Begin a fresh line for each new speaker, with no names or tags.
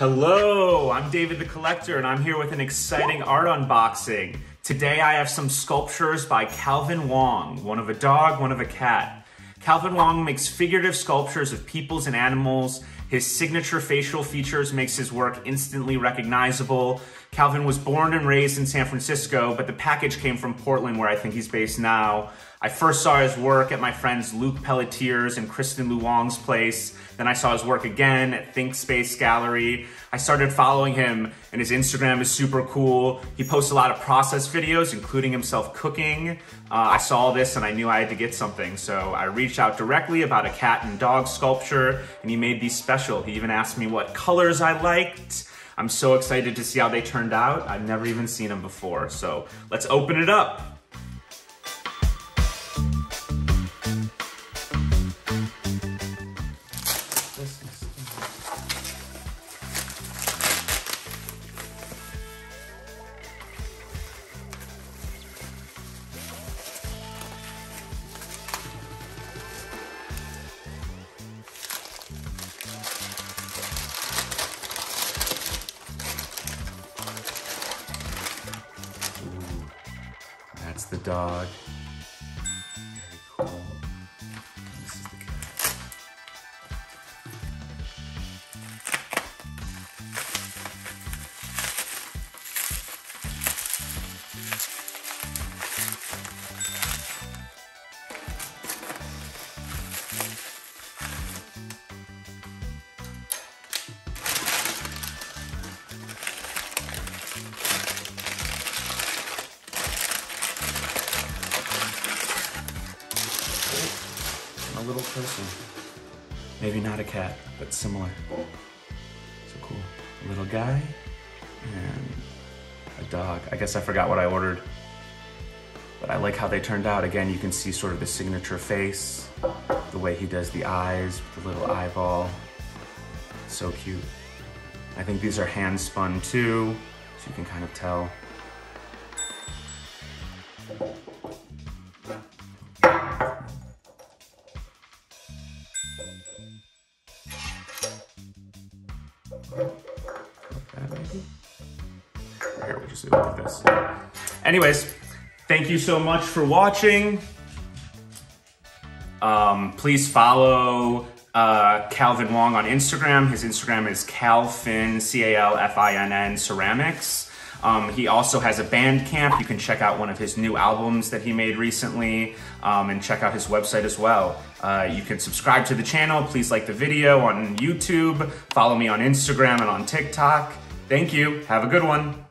Hello, I'm David the Collector and I'm here with an exciting art unboxing. Today I have some sculptures by Calvin Wong, one of a dog, one of a cat. Calvin Wong makes figurative sculptures of peoples and animals. His signature facial features makes his work instantly recognizable. Calvin was born and raised in San Francisco, but the package came from Portland where I think he's based now. I first saw his work at my friends Luke Pelletier's and Kristen Liu-Wong's place. Then I saw his work again at Thinkspace Gallery. I started following him and his Instagram is super cool. He posts a lot of process videos, including himself cooking. Uh, I saw this and I knew I had to get something. So I reached out directly about a cat and dog sculpture and he made these special. He even asked me what colors I liked. I'm so excited to see how they turned out. I've never even seen them before. So let's open it up. The dog. A little person. Maybe not a cat, but similar. So cool. A little guy and a dog. I guess I forgot what I ordered. But I like how they turned out. Again, you can see sort of the signature face, the way he does the eyes the little eyeball. So cute. I think these are hand spun too, so you can kind of tell. Maybe? Here, we'll just look at this. Anyways, thank you so much for watching. Um, please follow uh, Calvin Wong on Instagram. His Instagram is Calfinn, C-A-L-F-I-N-N, Ceramics. Um, he also has a Bandcamp. You can check out one of his new albums that he made recently um, and check out his website as well. Uh, you can subscribe to the channel. Please like the video on YouTube. Follow me on Instagram and on TikTok. Thank you. Have a good one.